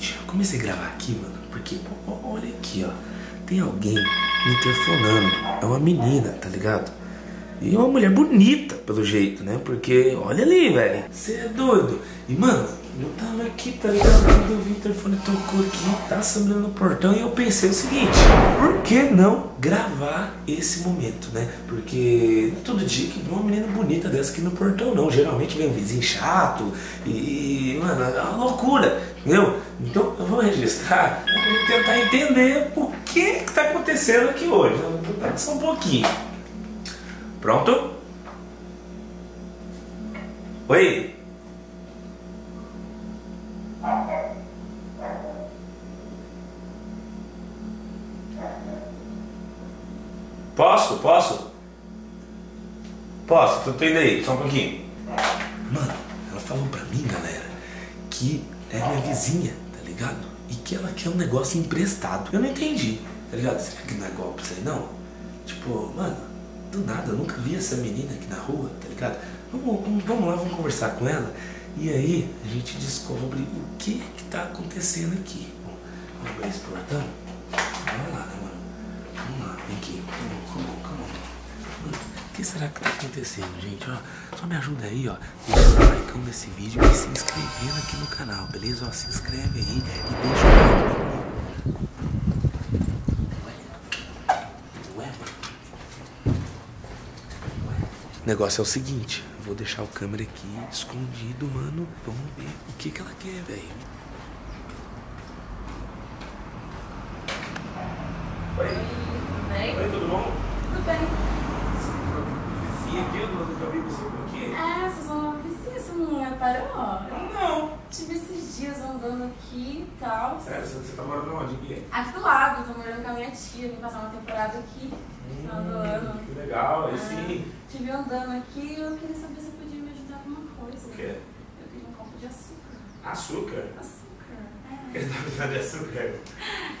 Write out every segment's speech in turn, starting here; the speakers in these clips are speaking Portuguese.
seguinte, eu comecei a gravar aqui, mano, porque, olha aqui, ó. Tem alguém me interfonando. É uma menina, tá ligado? E é uma mulher bonita, pelo jeito, né? Porque, olha ali, velho. Você é doido. E, mano, eu tava aqui, tá ligado? Quando eu vi o telefone tocou aqui, tá assamblando no portão e eu pensei o seguinte: por que não gravar esse momento, né? Porque não é todo dia que vem uma menina bonita dessa aqui no portão, não. Geralmente vem um vizinho chato e, mano, é uma loucura, entendeu? Então eu vou registrar pra tentar entender o que que tá acontecendo aqui hoje. Eu vou tentar só um pouquinho. Pronto? Oi? Posso? Posso? Posso? Tô indo aí, só um pouquinho. Mano, ela falou pra mim, galera, que é minha vizinha, tá ligado? E que ela quer um negócio emprestado. Eu não entendi, tá ligado? Será que não é golpe isso aí, não? Tipo, mano, do nada, eu nunca vi essa menina aqui na rua, tá ligado? Vamos, vamos lá, vamos conversar com ela. E aí a gente descobre o que que tá acontecendo aqui. Bom, vamos abrir esse portão? Vamos lá, né, mano? Vamos lá, vem aqui. Calma, calma. O que será que tá acontecendo, gente? Ó, só me ajuda aí, ó. Deixa o like nesse vídeo e se inscrevendo aqui no canal, beleza? Ó, se inscreve aí e deixa o like. O negócio é o seguinte, vou deixar o câmera aqui escondido, mano. Vamos ver o que que ela quer, velho. Oi. Tudo bem? Oi, tudo bom? Tudo bem. Vizinha aqui, eu nunca vi você por aqui. É, vocês vão vizinha, você não reparou? Não. Tive esses dias andando aqui e tal. Sério, você tá morando onde aqui? Aqui do lado, tô morando com a minha tia, vim passar uma temporada aqui, ano. que legal, aí Ah, sim. Vi andando aqui e eu queria saber se você podia me ajudar com uma coisa. O quê? Eu queria um copo de açúcar. Açúcar? Açúcar? Ele tá precisando de açúcar? É.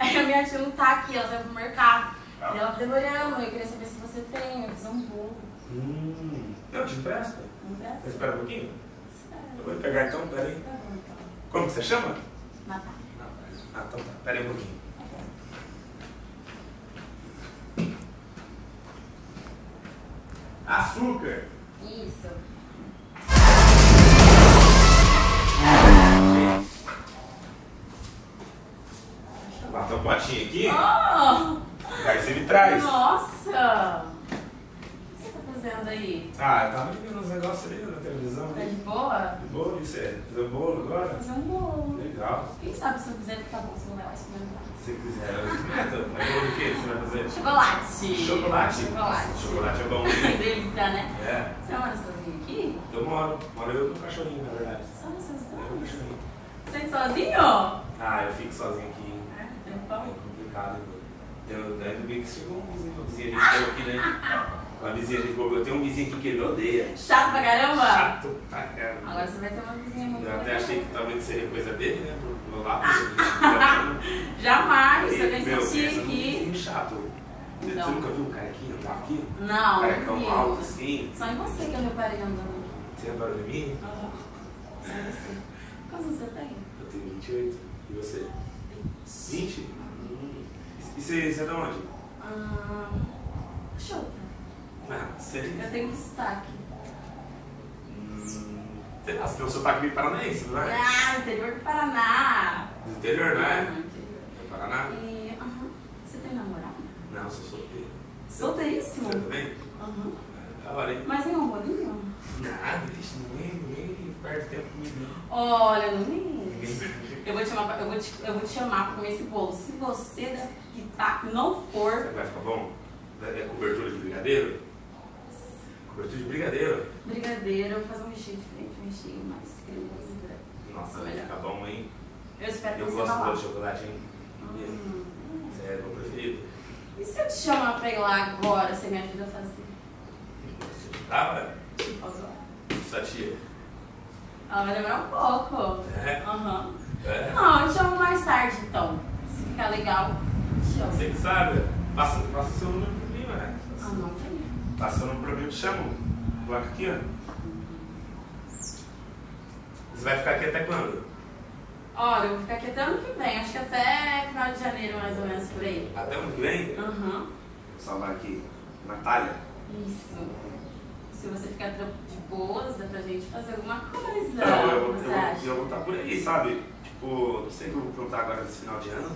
Aí a minha tia não tá aqui, ela saiu pro mercado. E ela tá demorando, eu queria saber se você tem, eu fiz um bolo. Hum. Não, te empresta. Não dá? Espera um pouquinho. Eu Sério. vou pegar então, pera aí. Tá bom, então. Como que você chama? Natália. Ah, então tá. Pera aí um pouquinho. Tá bom. Açúcar. Isso. Bota um potinho aqui. Oh! Aí você me traz. Nossa! O que você tá fazendo aí? Ah, eu tava vendo uns negócios ali na televisão. Tá de boa? De bolo, isso é? Fazer um bolo agora? Fazer um bolo. Legal. Quem sabe se eu fizer ficar bom, você não vai lá experimentar. Se você quiser, eu experimento. Mas do que você vai fazer? Chocolate. Chocolate? Chocolate. Chocolate é bom. Que delícia, né? É. Você mora sozinho aqui? Eu moro. Moro eu com o cachorrinho, na verdade. Só vocês Eu com o dois? cachorrinho. Você é sozinho? Ah, eu fico sozinho aqui. Ah, tem um É pão. complicado. Eu, ainda bem que chegou um vizinho, uma vizinha gente boa aqui, né? Uma vizinha gente boa. Eu tenho um vizinho aqui que ele odeia. Chato pra caramba? Chato pra caramba. Agora você vai ter uma vizinha muito Eu até achei que talvez seria coisa dele, né? Pro meu lado. Jamais, você pensa sentir aqui. vizinho chato. Você Não. nunca viu um cara aqui andar aqui? Não, Um carecão não alto assim. Só em você que eu reparei andando. Você reparou em mim? Aham. Só em você. Quantos anos você tem? Eu tenho 28. E você? 20? Hum. E você, você é de onde? Ah. Ah, sei. Eu tenho destaque. Hum, sei lá, você tem um sotaque meio paranaense, não é? Ah, interior do Paraná. Do interior, não é? Ah, interior. Do Paraná? E, aham. Você tem namorado? Não, eu sou solteiro. Solteiríssimo? Você também? Aham. Da hora, hein? Mas em um bolinho? Nada, bicho, ninguém, ninguém perde tempo comigo, não. Olha, não me eu vou, te chamar, eu, vou te, eu vou te chamar pra comer esse bolo. Se você der pitaco e não for, Vai ficar bom? É cobertura de brigadeiro? Cobertura de brigadeiro? brigadeiro, eu vou fazer um recheio diferente, um recheio mais cremoso branco. Nossa, vai ficar bom, hein? Eu espero que Eu você gosto lá. muito de chocolate, hein? Hum. Você é meu preferido. E se eu te chamar pra ir lá agora, você me ajuda a fazer? Você tava? Tipo agora? Sua tia? Ela vai demorar um pouco. É? Aham. É? Não, eu te chamo mais tarde então. Se ficar legal, te chamo. Você que sabe. Passa, passa seu número pra mim, né? Ah, não tem. Passa seu número pra mim, eu te chamo. Coloca aqui, ó. Você vai ficar aqui até quando? Olha, eu vou ficar aqui até ano que vem, acho que até final de janeiro mais ou menos por aí. Até ano que vem? Aham. Vou salvar aqui. Natália. Isso. Se você ficar de boas, dá pra gente fazer alguma coisa. Não, eu, eu, acha? eu vou estar por aí, sabe? Tipo, não sei o que eu vou aprontar agora nesse final de ano.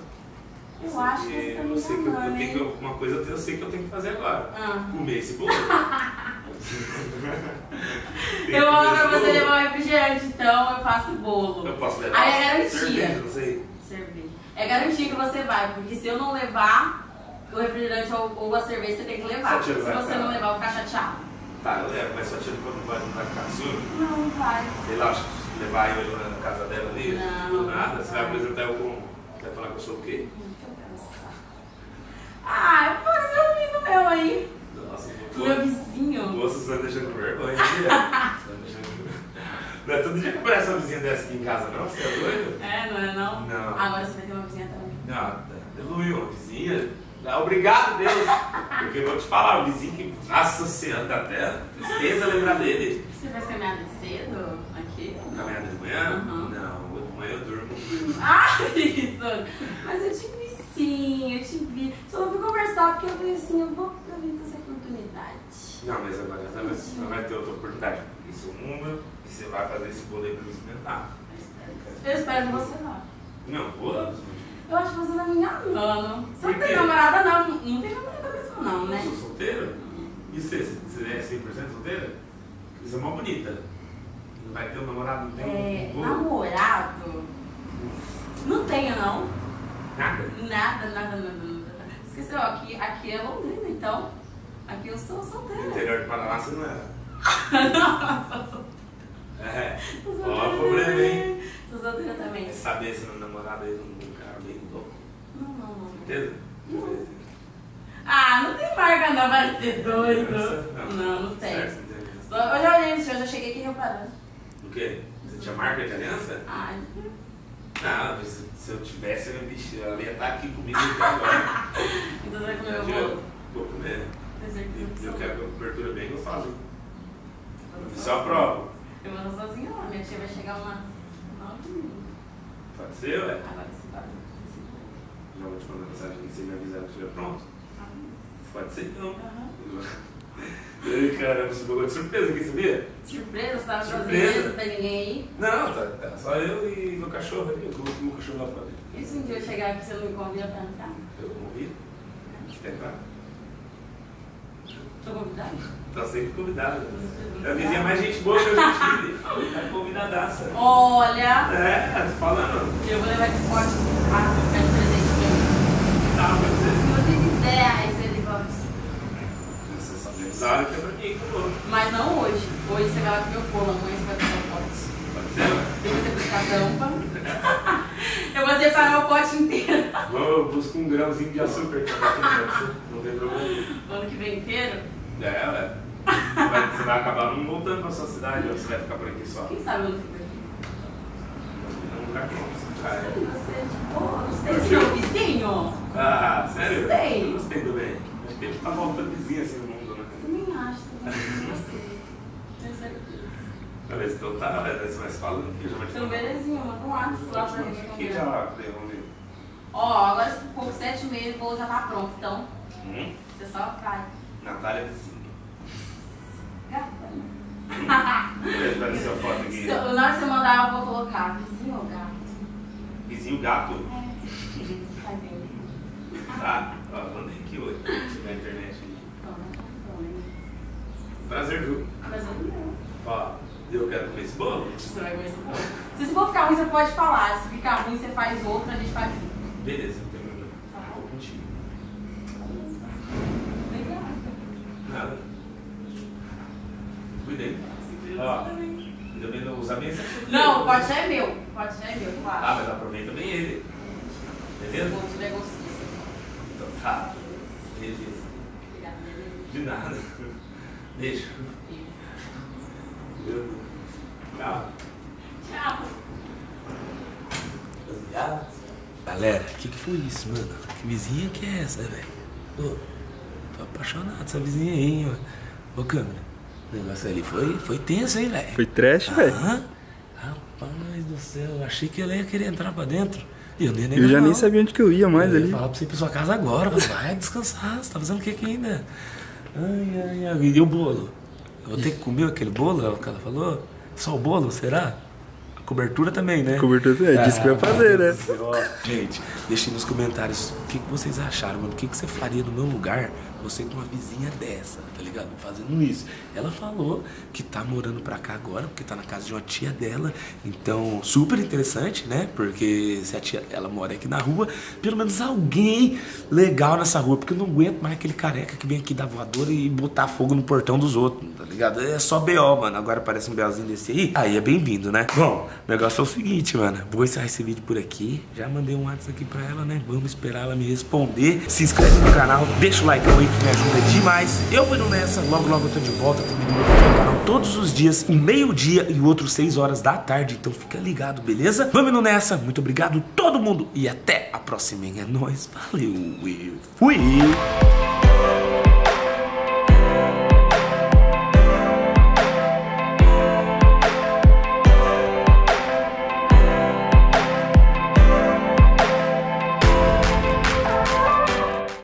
Eu acho que você tá eu sei que eu, eu tenho que, uma coisa eu sei que eu tenho que fazer agora. Ah. Comer esse bolo. Eu lá pra você levar um refrigerante, então eu faço bolo. Eu posso levar Aí é garantia. cerveja, não sei. Cerveja. É garantia que você vai, porque se eu não levar o refrigerante ou, ou a cerveja, você tem que levar. Se você não levar, eu vou ficar chateado. Tá, eu levo, mas só tiro quando não vai, não vai ficar ciúme. Não, não vai. Sei lá, acho que levar eu na casa dela ali. Não, do nada. Você vai apresentar eu como. Você vai falar que eu sou o quê? Ah, vou fazer um amigo meu aí. Nossa, Meu eu vizinho. Moça, você tá deixando com vergonha, né? Tá. Não é todo dia que aparece uma vizinha dessa aqui em casa, não? Você é doido? É, não é não? Não. Agora você vai ter uma vizinha também. Não, aleluia, uma vizinha. Ah, Obrigado, Deus. Porque eu vou te falar, o vizinho que. Nossa Senhora da Terra. Tristeza lembrar dele. Você faz caminhada cedo aqui? Caminhada de manhã? Uhum. Não, de manhã eu durmo. Ah, isso! Mas eu te vi sim, eu te vi. Só não fui conversar porque eu falei assim, eu vou aproveitar essa oportunidade. Não, mas agora não vai, não vai ter outra oportunidade. Isso uma e você vai fazer esse bolo aí pra me experimentar. Eu espero que você vá. Não, vou. Eu acho que você tá me enganando. Você não tem namorada não. Não tem namorada mesmo não, Eu né? sou solteiro? E você? Você é 100% solteira? Você é mó bonita. Não vai ter um namorado? Não tem É, um namorado? Não tenho não. Nada? Nada, nada, nada, nada. Esqueceu, aqui, aqui é Londrina, então. Aqui eu sou No solteira. interior de Paraná você não era. Nossa, sou É. sou Ó, solteira problema, hein? Sou solteira também. É saber se não namorado aí num cara bem louco. Não, não, não. Certeza? Não. Ah, não tem marca não, vai ser doido. Não, Não, não tem. Certo, entendi. Só- Eu já olhei no senhor, já cheguei aqui reparando. O quê? Você tinha marca de aliança? Ai, Não, mas se, se eu tivesse, eu. Ela ia estar aqui comigo agora. então você vai comer Eu bolo? Vou comer. Que eu sou? quero uma cobertura bem gostosa. Eu Isso eu aprovo. Eu vou estar sozinha lá, minha tia vai chegar uma. Pode ser, ué? Agora esse barulho. Já vou te mandar mensagem aqui, você me avisar que estiver pronto. Pode ser então. Aham. Ai, caramba, você pegou de surpresa aqui, sabia? Surpresa, você tava Surpresa. sozinha, não tem ninguém aí? Não, tá, tá só eu e meu cachorro ali. Eu coloquei meu cachorro lá pra dentro. E se um dia eu chegar aqui, você não me convida pra entrar? Eu convido. Quer entrar? Tô convidada? Tá sempre convidado. É a vizinha mais gente boa que eu já tive. Tá convidadaça. Olha, É, tô falando. eu vou levar esse pote ficar de presente pra mim. Tá, pode Se ser. você quiser, aí você leva. Você só me avisaram que é pra mim, por favor. Mas não hoje. Hoje você vai lá comer o bolo, amanhã você vai pegar o pote. Pode ser, ué? Depois você buscar a tampa. Eu vou separar o pote inteiro. Vou buscar um grãozinho de açúcar que aqui, não tem problema. Ano que vem inteiro. É, ué. Você vai, você acabar não voltando pra sua cidade, ou você vai ficar por aqui só? Quem sabe eu não fico aqui? É um lugar que você ficar, é. Você, tipo, não sei se é o vizinho. Ah, sério? Sei. Gostei do bem. Acho que ele tá voltando vizinho assim acho, também gostei. Tenho certeza. Beleza, então tá, né? Você vai se falando que já vai te Então, belezinha, manda um WhatsApp lá pra mim. Já vamos ver. Ó, agora pouco, sete e meia, o bolo já tá pronto, então Hum? você só cai. Natália vizinha. Gata. Beleza, vai descer a foto aqui. Se- Na hora que você mandar, eu vou colocar vizinho ou gato? Vizinho gato. É. Tá, ó, mandei aqui hoje. Se tiver internet. Então, tá bom, hein? Prazer, viu? Mas eu não. Ó, eu quero comer esse bolo. Você vai comer esse bolo. Se esse bolo ficar ruim, você pode falar. Se ficar ruim, você faz outro, a gente faz junto. Beleza, não tem problema. Tá? Vou contigo. Obrigada. Nada. Cuidei. Ó. Ainda bem não usar bem essa Não, o pote já é meu. O pote já é meu, claro. Ah, mas aproveita bem ele. O Beleza? bolo tiver gostoso. Então tá. Beleza. Obrigada, beleza. De nada. Meu Deus. Tchau. Tchau. Galera, o que, que foi isso, mano? Que vizinha que é essa, velho? Ô, tô apaixonado dessa vizinha aí, hein, ó. Ô, câmera. O negócio ali foi, foi tenso, hein, velho? Foi trash, velho. Aham. Rapaz do céu, achei que ela ia querer entrar pra dentro. E eu nem, Eu já nem sabia onde que eu ia mais eu ia ali. falar pra você ir pra sua casa agora, mas vai descansar, você tá fazendo o que aqui ainda? Ai, ai, ai. E o bolo? Eu vou ter que comer aquele bolo, é o ela falou? Só o bolo, será? Cobertura também, né? Cobertura também, disse que ia fazer, né? Ó, Gente, deixem nos comentários o que, que vocês acharam, mano. O que, que você faria no meu lugar, você com uma vizinha dessa, tá ligado? Fazendo isso. Ela falou que tá morando pra cá agora, porque tá na casa de uma tia dela. Então, super interessante, né? Porque se a tia ela mora aqui na rua, pelo menos alguém legal nessa rua. Porque eu não aguento mais aquele careca que vem aqui da voadora e botar fogo no portão dos outros, tá ligado? É só BO, mano. Agora parece um BOzinho desse aí. Aí é bem-vindo, né? Bom, o negócio é o seguinte, mano. Vou encerrar esse vídeo por aqui. Já mandei um WhatsApp aqui pra ela, né? Vamos esperar ela me responder. Se inscreve no canal, deixa o like aí que me ajuda demais. Eu vou indo nessa, logo logo eu tô de volta. Tem vídeo no canal todos os dias, um meio-dia e o outro 6 horas da tarde. Então fica ligado, beleza? Vamos indo nessa. Muito obrigado todo mundo e até a próxima. É nóis, valeu e fui!